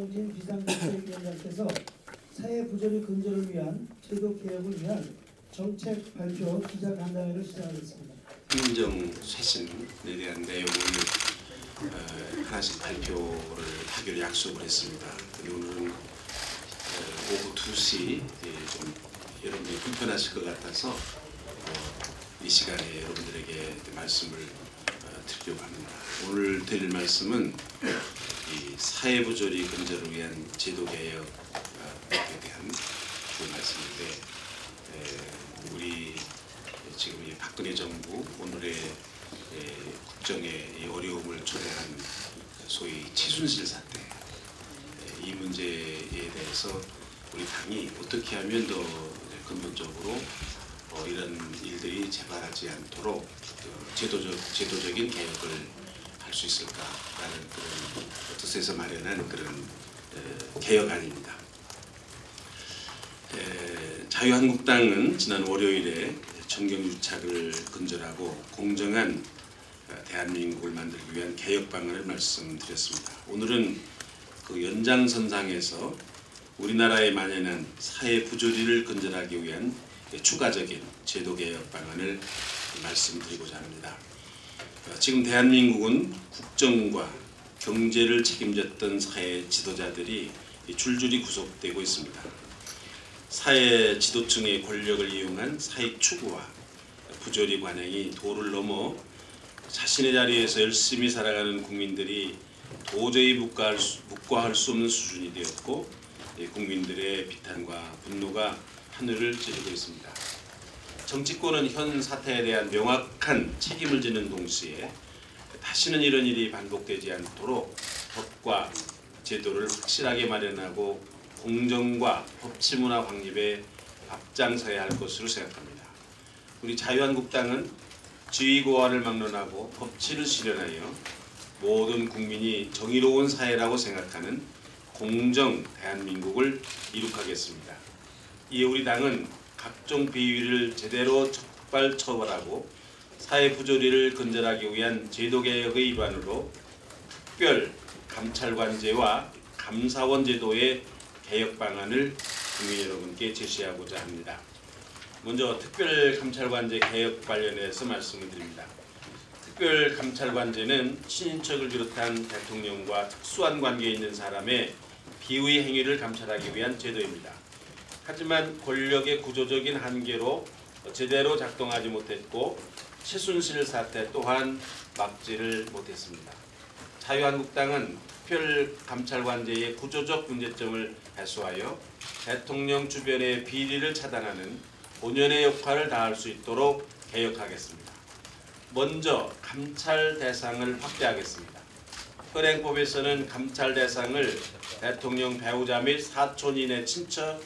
박성진 비상대책위원장께서 사회 부조리 근절을 위한 제도 개혁을 위한 정책 발표 기자간담회를 시작하겠습니다. 행정 쇄신에 대한 내용을 어, 하나씩 발표를 하기로 약속을 했습니다. 오늘은 어, 오후 2시 예, 좀 여러분들이 불편하실 것 같아서 어, 이 시간에 여러분들에게 말씀을 어, 드리려고 합니다. 오늘 드릴 말씀은 이 사회부조리 근절을 위한 제도개혁에 대한 그 말씀인데 에, 우리 지금 이 박근혜 정부 오늘의 에, 국정의 이 어려움을 초래한 소위 최순실 사태 에, 이 문제에 대해서 우리 당이 어떻게 하면 더 근본적으로 어, 이런 일들이 재발하지 않도록 어, 제도적 제도적인 개혁을 할 수 있을까라는 그런 뜻에서 마련한 그런 에, 개혁안입니다. 에, 자유한국당은 지난 월요일에 정경유착을 근절하고 공정한 어, 대한민국을 만들기 위한 개혁 방안을 말씀드렸습니다. 오늘은 그 연장선상에서 우리나라에 만연한 사회 부조리를 근절하기 위한 추가적인 제도 개혁 방안을 말씀드리고자 합니다. 어, 지금 대한민국은 국정과 경제를 책임졌던 사회 지도자들이 줄줄이 구속되고 있습니다. 사회 지도층의 권력을 이용한 사익 추구와 부조리 관행이 도를 넘어 자신의 자리에서 열심히 살아가는 국민들이 도저히 묵과할 수, 묵과할 수 없는 수준이 되었고 예, 국민들의 비탄과 분노가 하늘을 찌르고 있습니다. 정치권은 현 사태에 대한 명확한 책임을 지는 동시에 다시는 이런 일이 반복되지 않도록 법과 제도를 확실하게 마련하고 공정과 법치문화 확립에 앞장서야 할 것으로 생각합니다. 우리 자유한국당은 지위고하를 막론하고 법치를 실현하여 모든 국민이 정의로운 사회라고 생각하는 공정 대한민국을 이룩하겠습니다. 이에 우리 당은 각종 비위를 제대로 적발 처벌하고 사회 부조리를 근절하기 위한 제도 개혁의 일환으로 특별 감찰관제와 감사원 제도의 개혁 방안을 국민 여러분께 제시하고자 합니다. 먼저 특별 감찰관제 개혁 관련해서 말씀을 드립니다. 특별 감찰관제는 친인척을 비롯한 대통령과 특수한 관계에 있는 사람의 비의 행위를 감찰하기 위한 제도입니다. 하지만 권력의 구조적인 한계로 제대로 작동하지 못했고 최순실 사태 또한 막지를 못했습니다. 자유한국당은 특별감찰관제의 구조적 문제점을 해소하여 대통령 주변의 비리를 차단하는 본연의 역할을 다할 수 있도록 개혁하겠습니다. 먼저 감찰 대상을 확대하겠습니다. 현행법에서는 감찰 대상을 대통령 배우자 및 사촌 인의 친척,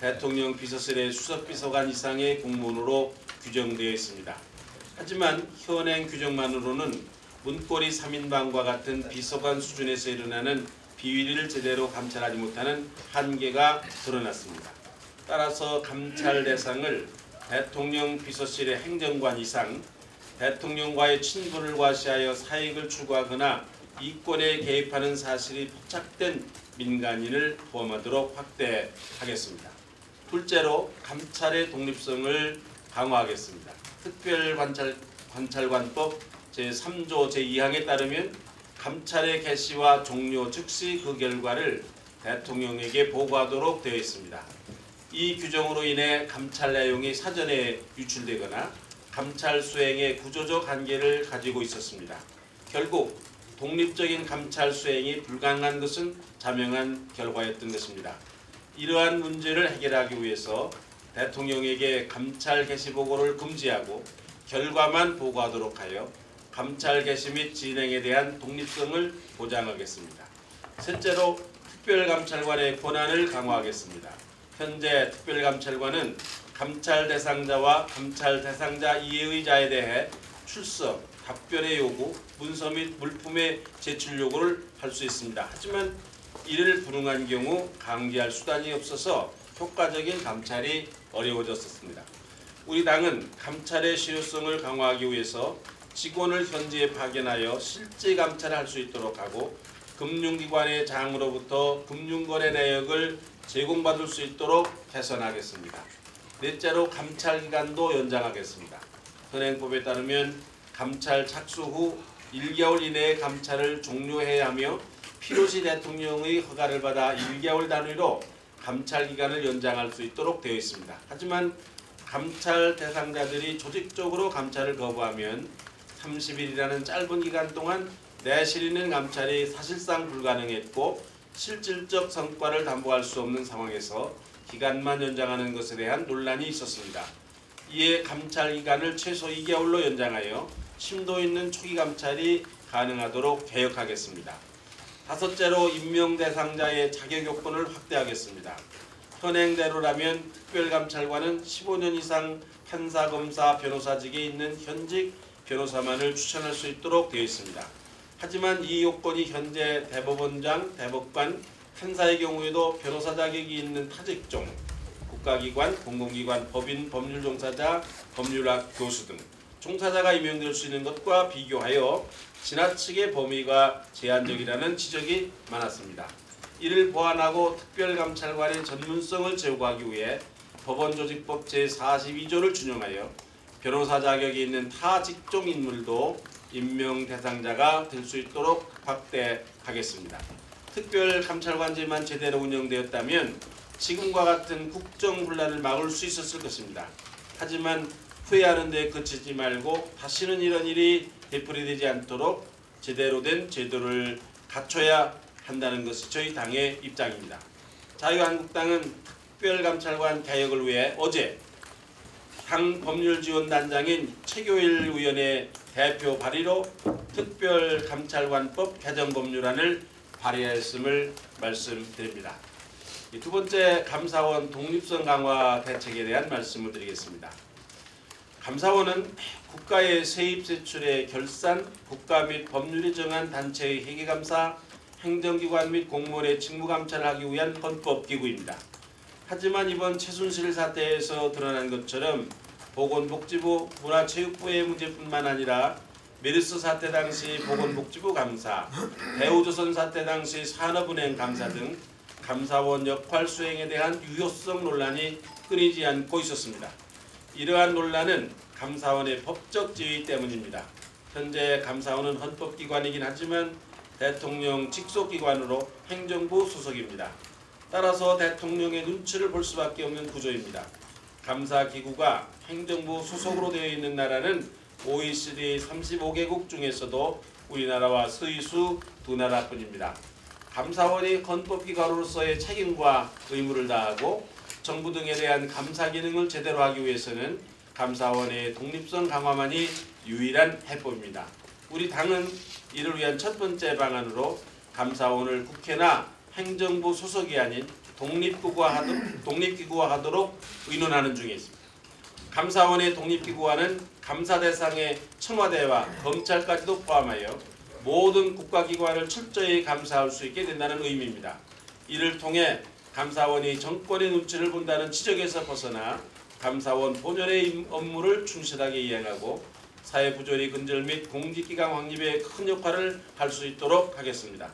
대통령 비서실의 수석비서관 이상의 공무원으로 규정되어 있습니다. 하지만 현행 규정만으로는 문고리 3인방과 같은 비서관 수준에서 일어나는 비위를 제대로 감찰하지 못하는 한계가 드러났습니다. 따라서 감찰 대상을 대통령 비서실의 행정관 이상, 대통령과의 친분을 과시하여 사익을 추구하거나 이권에 개입하는 사실이 포착된 민간인을 포함하도록 확대하겠습니다. 둘째로 감찰의 독립성을 강화하겠습니다. 특별관찰관법 제3조 제2항에 따르면 감찰의 개시와 종료 즉시 그 결과를 대통령에게 보고하도록 되어 있습니다. 이 규정으로 인해 감찰 내용이 사전에 유출되거나 감찰 수행의 구조적 한계를 가지고 있었습니다. 결국 독립적인 감찰 수행이 불가능한 것은 자명한 결과였던 것입니다. 이러한 문제를 해결하기 위해서 대통령에게 감찰 개시 보고를 금지하고 결과만 보고하도록 하여 감찰 개시 및 진행에 대한 독립성을 보장하겠습니다. 셋째로 특별감찰관의 권한을 강화하겠습니다. 현재 특별감찰관은 감찰 대상자와 감찰 대상자 이해의자에 대해 출석, 답변의 요구, 문서 및 물품의 제출 요구를 할 수 있습니다. 하지만 이를 불응한 경우 강제할 수단이 없어서 효과적인 감찰이 어려워졌습니다. 우리 당은 감찰의 실효성을 강화하기 위해서 직원을 현지에 파견하여 실제 감찰을 할수 있도록 하고 금융기관의 장으로부터 금융거래 내역을 제공받을 수 있도록 개선하겠습니다. 넷째로 감찰 기간도 연장하겠습니다. 현행법에 따르면 감찰 착수 후 1개월 이내에 감찰을 종료해야 하며 필요시 대통령의 허가를 받아 1개월 단위로 감찰 기간을 연장할 수 있도록 되어 있습니다. 하지만 감찰 대상자들이 조직적으로 감찰을 거부하면 30일이라는 짧은 기간 동안 내실 있는 감찰이 사실상 불가능했고 실질적 성과를 담보할 수 없는 상황에서 기간만 연장하는 것에 대한 논란이 있었습니다. 이에 감찰 기간을 최소 2개월로 연장하여 심도 있는 초기 감찰이 가능하도록 개혁하겠습니다. 다섯째로 임명 대상자의 자격 요건을 확대하겠습니다. 현행대로라면 특별감찰관은 15년 이상 판사, 검사, 변호사직에 있는 현직 변호사만을 추천할 수 있도록 되어 있습니다. 하지만 이 요건이 현재 대법원장, 대법관, 판사의 경우에도 변호사 자격이 있는 타직종, 국가기관, 공공기관, 법인, 법률종사자, 법률학 교수 등 종사자가 임명될 수 있는 것과 비교하여 지나치게 범위가 제한적이라는 지적이 많았습니다. 이를 보완하고 특별감찰관의 전문성을 제고하기 위해 법원조직법 제42조를 준용하여 변호사 자격이 있는 타 직종 인물도 임명 대상자가 될 수 있도록 확대하겠습니다. 특별감찰관제만 제대로 운영되었다면 지금과 같은 국정 혼란을 막을 수 있었을 것입니다. 하지만 후회하는 데 그치지 말고 다시는 이런 일이 되풀이되지 않도록 제대로 된 제도를 갖춰야 한다는 것이 저희 당의 입장입니다. 자유한국당은 특별감찰관 개혁을 위해 어제 당 법률지원단장인 최교일 의원의 대표 발의로 특별감찰관법 개정 법률안을 발의했음을 말씀드립니다. 이두 번째 감사원 독립성 강화 대책에 대한 말씀을 드리겠습니다. 감사원은 국가의 세입 세출의 결산, 국가 및 법률이 정한 단체의 회계감사, 행정기관 및 공무원의 직무감찰을 하기 위한 헌법기구입니다. 하지만 이번 최순실 사태에서 드러난 것처럼 보건복지부, 문화체육부의 문제뿐만 아니라 메르스 사태 당시 보건복지부 감사, 대우조선 사태 당시 산업은행 감사 등 감사원 역할 수행에 대한 유효성 논란이 끊이지 않고 있었습니다. 이러한 논란은 감사원의 법적 지위 때문입니다. 현재 감사원은 헌법기관이긴 하지만 대통령 직속기관으로 행정부 소속입니다. 따라서 대통령의 눈치를 볼 수밖에 없는 구조입니다. 감사기구가 행정부 소속으로 되어 있는 나라는 OECD 35개국 중에서도 우리나라와 스위스 두 나라뿐입니다. 감사원이 헌법기관으로서의 책임과 의무를 다하고 정부 등에 대한 감사 기능을 제대로 하기 위해서는 감사원의 독립성 강화만이 유일한 해법입니다. 우리 당은 이를 위한 첫 번째 방안으로 감사원을 국회나 행정부 소속이 아닌 독립기구화 하도록, 독립기구화 하도록 의논하는 중에 있습니다. 감사원의 독립기구화는 감사 대상의 청와대와 검찰까지도 포함하여 모든 국가기관을 철저히 감사할 수 있게 된다는 의미입니다. 이를 통해 감사원이 정권의 눈치를 본다는 지적에서 벗어나 감사원 본연의 업무를 충실하게 이행하고 사회 부조리 근절 및 공직기강 확립에 큰 역할을 할 수 있도록 하겠습니다.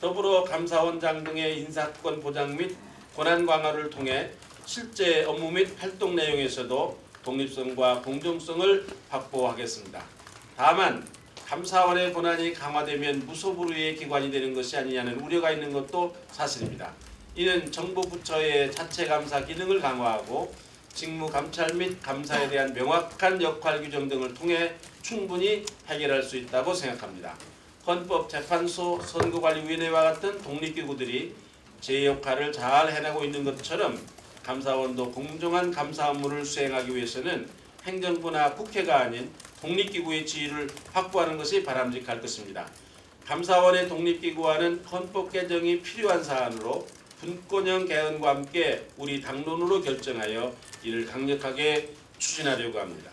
더불어 감사원장 등의 인사권 보장 및 권한 강화를 통해 실제 업무 및 활동 내용에서도 독립성과 공정성을 확보하겠습니다. 다만 감사원의 권한이 강화되면 무소불위의 기관이 되는 것이 아니냐는 우려가 있는 것도 사실입니다. 이는 정부 부처의 자체 감사 기능을 강화하고 직무 감찰 및 감사에 대한 명확한 역할 규정 등을 통해 충분히 해결할 수 있다고 생각합니다. 헌법재판소, 선거관리위원회와 같은 독립기구들이 제 역할을 잘 해내고 있는 것처럼 감사원도 공정한 감사 업무를 수행하기 위해서는 행정부나 국회가 아닌 독립기구의 지위를 확보하는 것이 바람직할 것입니다. 감사원의 독립기구화는 헌법 개정이 필요한 사안으로 분권형 개헌과 함께 우리 당론으로 결정하여 이를 강력하게 추진하려고 합니다.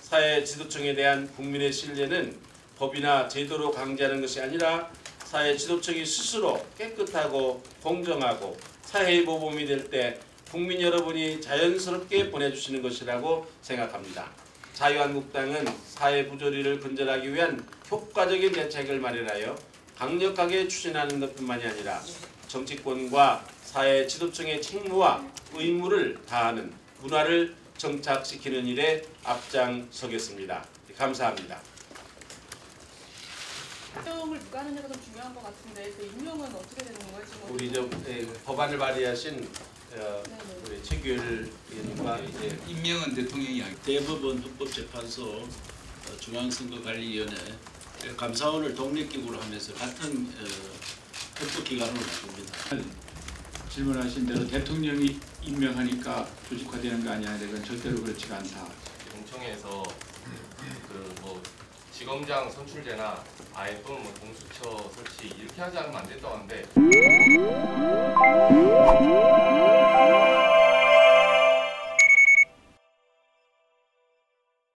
사회 지도층에 대한 국민의 신뢰는 법이나 제도로 강제하는 것이 아니라 사회 지도층이 스스로 깨끗하고 공정하고 사회의 모범이 될 때 국민 여러분이 자연스럽게 보내주시는 것이라고 생각합니다. 자유한국당은 사회 부조리를 근절하기 위한 효과적인 대책을 마련하여 강력하게 추진하는 것뿐만이 아니라 정치권과 사회 지도층의 책무와 의무를 다하는 문화를 정착시키는 일에 앞장서겠습니다. 감사합니다. 임명을 누가 하느냐가 좀 중요한 것 같은데 그 임명은 어떻게 되는 건가요? 지금 우리 저 에, 법안을 발의하신 어. 우리 최규일 의원님과 이제 임명은 대통령이 하기 대법원 헌법재판소 어, 중앙선거관리위원회 감사원을 독립기구로 하면서 같은 어, 접속 기간으로 나옵니다. 질문하신 대로 대통령이 임명하니까 조직화되는 거 아니야? 이건 절대로 그렇지가 않다. 공청회에서 그 뭐 지검장 선출제나 아예 또는 뭐 공수처 설치 이렇게 하지 않으면 안 된다고 하는데.